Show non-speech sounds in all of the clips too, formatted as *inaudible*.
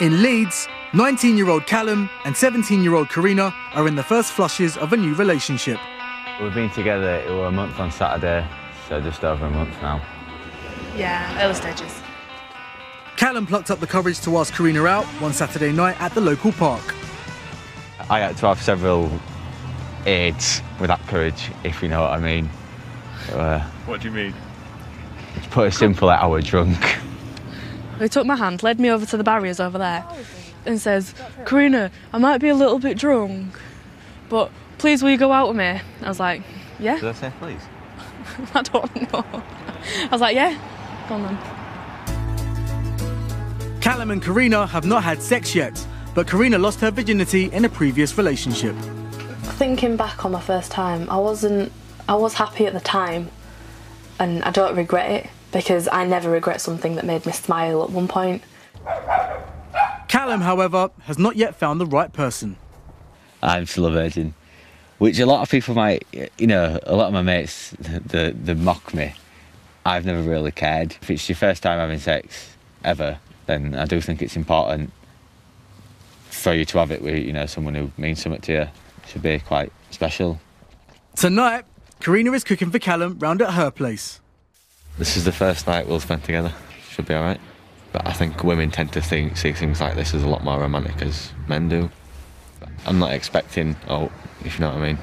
In Leeds, 19 year old Callum and 17 year old Karina are in the first flushes of a new relationship. We've been together, it was a month on Saturday, so just over a month now. Yeah, early stages. Callum plucked up the courage to ask Karina out one Saturday night at the local park. I had to have several aids with that courage, if you know what I mean. Uh, What do you mean? to put it simply, I was drunk. He took my hand, led me over to the barriers over there, and says, Karina, I might be a little bit drunk, but please will you go out with me? I was like, yeah. Did I say please? *laughs* I don't know. I was like, yeah, go on then. Callum and Karina have not had sex yet, but Karina lost her virginity in a previous relationship. Thinking back on my first time, I wasn't. I was happy at the time, and I don't regret it because I never regret something that made me smile at one point. Callum, however, has not yet found the right person. I'm still a virgin, which a lot of people might, you know, a lot of my mates, the, the mock me. I've never really cared. If it's your first time having sex ever, then I do think it's important for you to have it with, you know, someone who means something to you. It should be quite special. Tonight, Karina is cooking for Callum round at her place. This is the first night we'll spend together. Should be all right. But I think women tend to think, see things like this as a lot more romantic as men do. I'm not expecting, oh, if you know what I mean.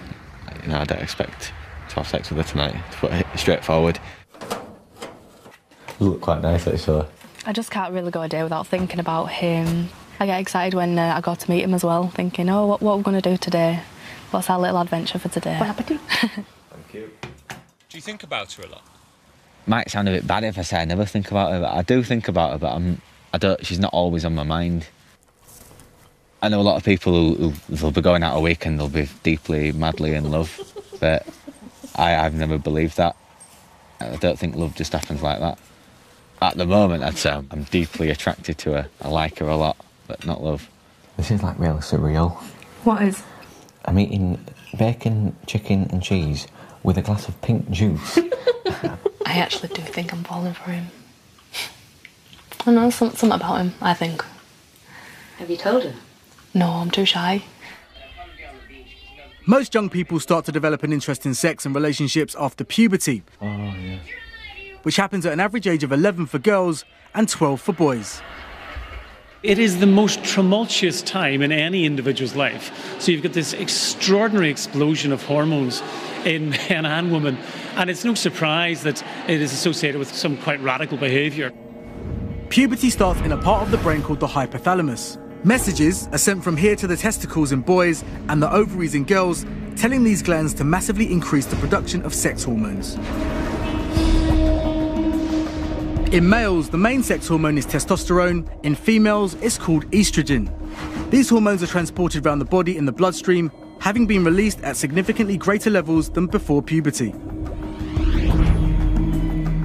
You know, I don't expect to have sex with her tonight, to put it straightforward. You look quite nice, actually. I just can't really go a day without thinking about him. I get excited when uh, I go to meet him as well, thinking, oh, what, what are we going to do today? What's our little adventure for today? Bon appetit. Thank you. *laughs* Do you think about her a lot? Might sound a bit bad if I say I never think about her, but I do think about her, but I'm, I don't, she's not always on my mind. I know a lot of people who, who they'll be going out a week and they'll be deeply, madly in love, *laughs* but I, I've never believed that. I don't think love just happens like that. At the moment, I'd say I'm, I'm deeply attracted to her. I like her a lot, but not love. This is like really surreal. What is? I'm eating bacon, chicken, and cheese with a glass of pink juice. *laughs* I actually do think I'm falling for him. I know some, something about him, I think. Have you told her? No, I'm too shy. Most young people start to develop an interest in sex and relationships after puberty, Oh, yeah. which happens at an average age of 11 for girls and 12 for boys. It is the most tumultuous time in any individual's life. So you've got this extraordinary explosion of hormones in *laughs* men and women, and it's no surprise that it is associated with some quite radical behaviour. Puberty starts in a part of the brain called the hypothalamus. Messages are sent from here to the testicles in boys and the ovaries in girls, telling these glands to massively increase the production of sex hormones. In males, the main sex hormone is testosterone. In females, it's called estrogen. These hormones are transported around the body in the bloodstream, having been released at significantly greater levels than before puberty.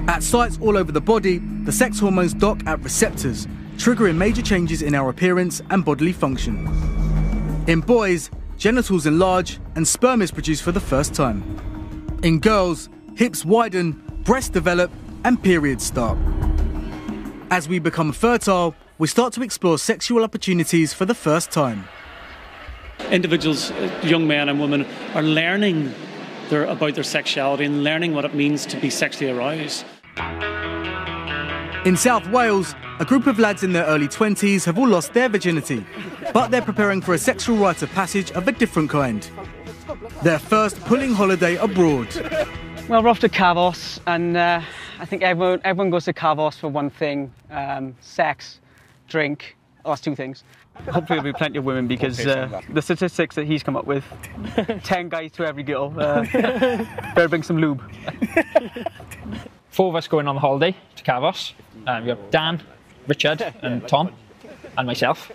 At sites all over the body, the sex hormones dock at receptors, triggering major changes in our appearance and bodily function. In boys, genitals enlarge and sperm is produced for the first time. In girls, hips widen, breasts develop, and periods start. As we become fertile, we start to explore sexual opportunities for the first time. Individuals, uh, young men and women, are learning their, about their sexuality and learning what it means to be sexually aroused. In South Wales, a group of lads in their early 20s have all lost their virginity, but they're preparing for a sexual rite of passage of a different kind. Their first pulling holiday abroad. Well, we're off to Kavos, and uh, I think everyone, everyone goes to Kavos for one thing um, sex, drink. Oh, that's two things. Hopefully, there'll be plenty of women because uh, the statistics that he's come up with *laughs* 10 guys to every girl. Uh, better bring some lube. *laughs* Four of us going on the holiday to Kavos. Um, we have Dan, Richard, and Tom, and myself.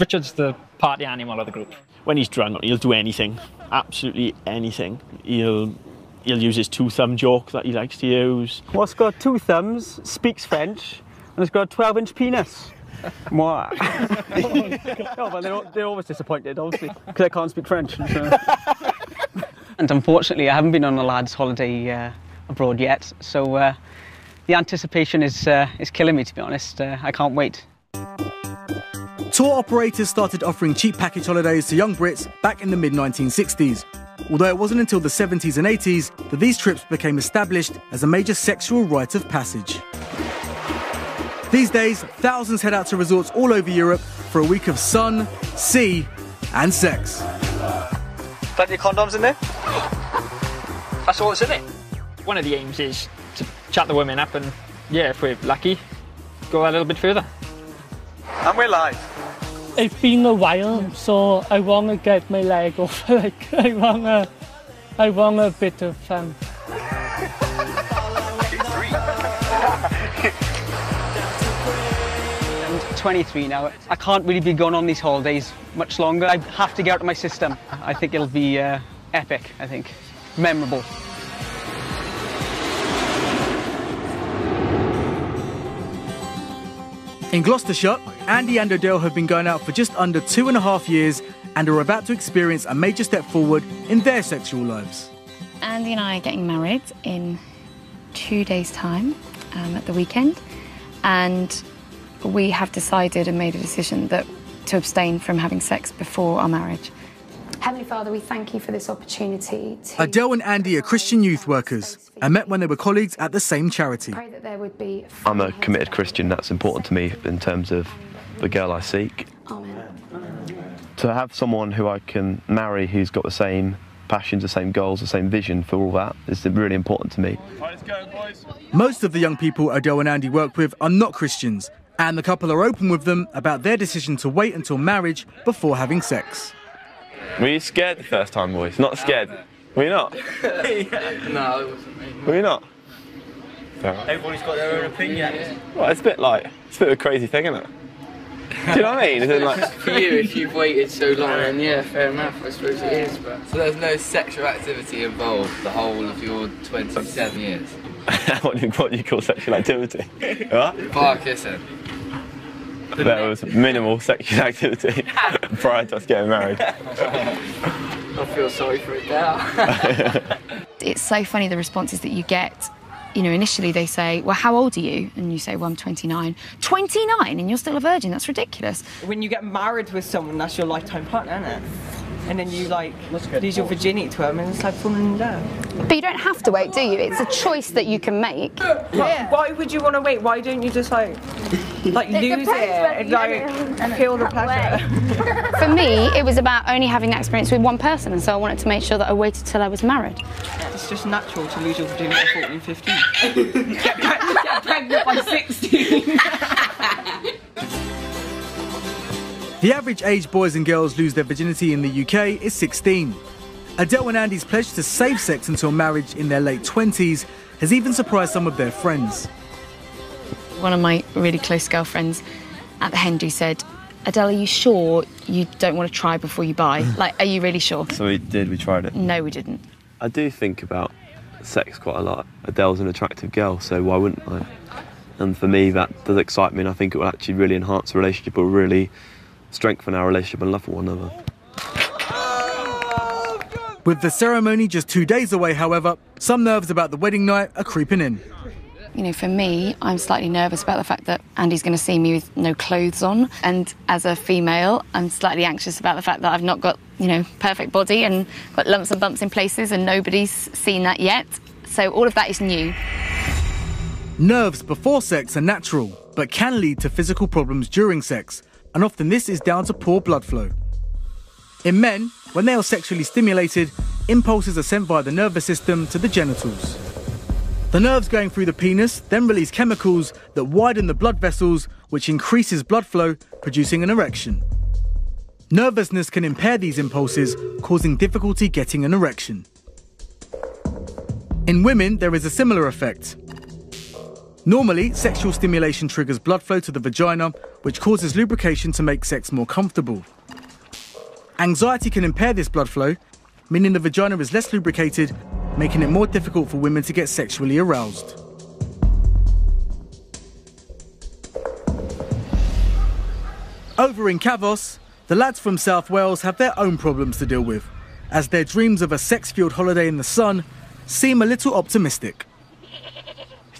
Richard's the party animal of the group. When he's drunk, he'll do anything, absolutely anything. He'll he'll use his two thumb joke that he likes to use. What's got two thumbs, speaks French, and has got a 12 inch penis. Moi. *laughs* no, but they're, they're always disappointed, obviously, because I can't speak French. so. *laughs* and unfortunately, I haven't been on a lad's holiday uh, abroad yet, so uh, the anticipation is uh, is killing me. To be honest, uh, I can't wait. Tour operators started offering cheap package holidays to young Brits back in the mid 1960s, although it wasn't until the 70s and 80s that these trips became established as a major sexual rite of passage. These days, thousands head out to resorts all over Europe for a week of sun, sea, and sex. Plenty of condoms in there? *gasps* That's all that's in it. One of the aims is to chat the women up and, yeah, if we're lucky, go a little bit further. And we're live. It's been a while, so I want to get my leg *laughs* off. like I want to, I want a bit of fun. I'm 23 now. I can't really be going on these holidays much longer. I have to get out of my system. I think it'll be uh, epic, I think. Memorable. In Gloucestershire, Andy and Adele have been going out for just under two and a half years and are about to experience a major step forward in their sexual lives. Andy and I are getting married in two days' time um, at the weekend, and we have decided and made a decision that to abstain from having sex before our marriage. Heavenly Father, we thank you for this opportunity to Adele and Andy are Christian youth workers and met when they were colleagues at the same charity. pray that there would be. I'm a committed Christian. That's important to me in terms of the girl I seek. To have someone who I can marry who's got the same passions, the same goals, the same vision for all that is really important to me. Most of the young people Adele and Andy work with are not Christians, and the couple are open with them about their decision to wait until marriage before having sex. Were you scared the first time, boys? Not scared? Were you not? *laughs* no, it wasn't me. Were you not? Everybody's got their own opinion. Well, it's a bit like, it's a bit of a crazy thing, isn't it? Do you know what I mean? Is it like... *laughs* For you, if you've waited so long, then yeah, fair enough. I suppose it is. But So there's no sexual activity involved the whole of your 27 years? what, do you, what do you call sexual activity? *laughs* what? Bar kissing. There was minimal sexual activity *laughs* prior to us getting married. I feel sorry for it now. *laughs* It's so funny the responses that you get. You know, initially they say, Well, how old are you? And you say, Well, I'm 29. 29 and you're still a virgin? That's ridiculous. When you get married with someone, that's your lifetime partner, isn't it? And then you like lose your virginity to them, and it's like falling in love. But you don't have to wait, do you? It's a choice that you can make. Why, why would you want to wait? Why don't you just like like It lose it and like don't feel the pleasure? *laughs* For me, it was about only having that experience with one person, and so I wanted to make sure that I waited till I was married. It's just natural to lose your virginity at 14, 15. *laughs* get, get pregnant by 16. *laughs* The average age boys and girls lose their virginity in the UK is 16. Adele and Andy's pledge to save sex until marriage in their late 20s has even surprised some of their friends. One of my really close girlfriends at the Hendu said, Adele, are you sure you don't want to try before you buy? *laughs* Like, are you really sure? So we did, we tried it. No, we didn't. I do think about sex quite a lot. Adele's an attractive girl, so why wouldn't I? And for me, that does excite me, and I think it will actually really enhance the relationship, or really strengthen our relationship and love for one another. With the ceremony just two days away, however, some nerves about the wedding night are creeping in. You know, for me, I'm slightly nervous about the fact that Andy's going to see me with no clothes on. And as a female, I'm slightly anxious about the fact that I've not got, you know, perfect body and got lumps and bumps in places and nobody's seen that yet. So all of that is new. Nerves before sex are natural, but can lead to physical problems during sex, and often this is down to poor blood flow. In men, when they are sexually stimulated, impulses are sent via the nervous system to the genitals. The nerves going through the penis then release chemicals that widen the blood vessels, which increases blood flow, producing an erection. Nervousness can impair these impulses, causing difficulty getting an erection. In women, there is a similar effect. Normally, sexual stimulation triggers blood flow to the vagina, which causes lubrication to make sex more comfortable. Anxiety can impair this blood flow, meaning the vagina is less lubricated, making it more difficult for women to get sexually aroused. Over in Kavos, the lads from South Wales have their own problems to deal with, as their dreams of a sex fueled holiday in the sun seem a little optimistic.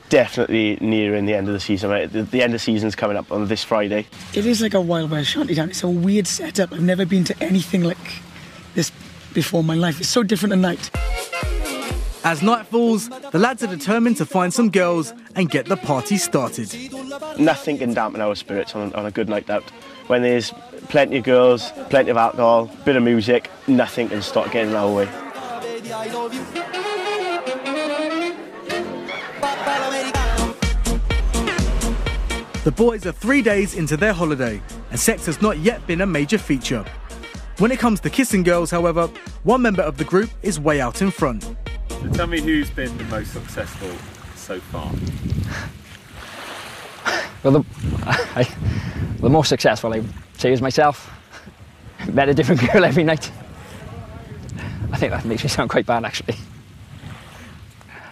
Definitely nearing the end of the season. Right? The, the end of the season's coming up on this Friday. It is like a wild west shantytown. It's a weird setup. I've never been to anything like this before in my life. It's so different at night. As night falls, the lads are determined to find some girls and get the party started. Nothing can dampen our spirits on, on a good night out. When there's plenty of girls, plenty of alcohol, bit of music, nothing can stop getting in our way. The boys are three days into their holiday, and sex has not yet been a major feature. When it comes to kissing girls, however, one member of the group is way out in front. So tell me who's been the most successful so far. Well, the, *laughs* I, the most successful, I would say, is myself. Met a different *laughs* girl every night. I think that makes me sound quite bad, actually.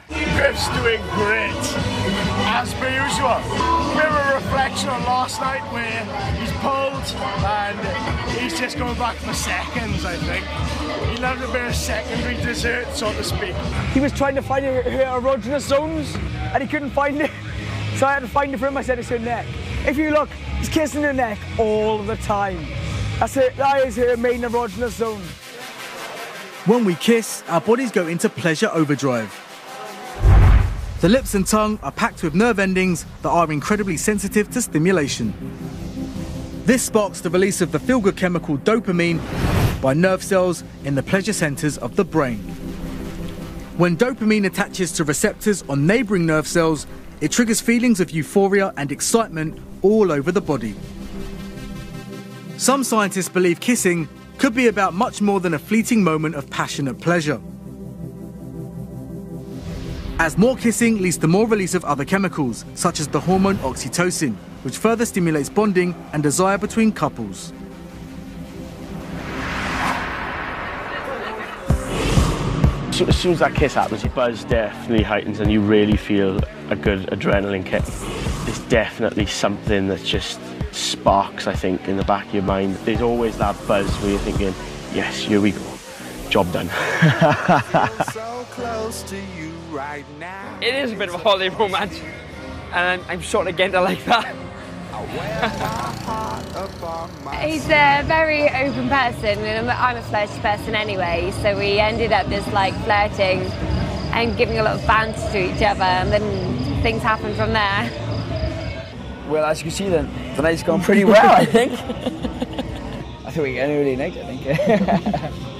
Griff's doing great, as per usual. Bit of a reflection on last night where he's pulled and he's just going back for seconds, I think. He loved a bit of secondary dessert, so to speak. He was trying to find her, her erogenous zones and he couldn't find it. *laughs* So I had to find it for him. I said it's her neck. If you look, he's kissing her neck all the time. That's it. That is her main erogenous zone. When we kiss, our bodies go into pleasure overdrive. The lips and tongue are packed with nerve endings that are incredibly sensitive to stimulation. This sparks the release of the feel good chemical dopamine by nerve cells in the pleasure centers of the brain. When dopamine attaches to receptors on neighboring nerve cells, it triggers feelings of euphoria and excitement all over the body. Some scientists believe kissing could be about much more than a fleeting moment of passionate pleasure. As more kissing leads to more release of other chemicals, such as the hormone oxytocin, which further stimulates bonding and desire between couples. As soon as that kiss happens, your buzz definitely heightens and you really feel a good adrenaline kick. It's definitely something that just sparks, I think, in the back of your mind. There's always that buzz where you're thinking, yes, here we go. Job done. *laughs* It is a bit of a holiday romance, and I'm, I'm sort of getting to like that. He's a very open person, and I'm- I'm a flirty person anyway, so we ended up just like flirting and giving a lot of banter to each other, and then things happened from there. Well, as you can see, then the night's gone pretty *laughs* well, I think. *laughs* I think we get an early night, I think. *laughs*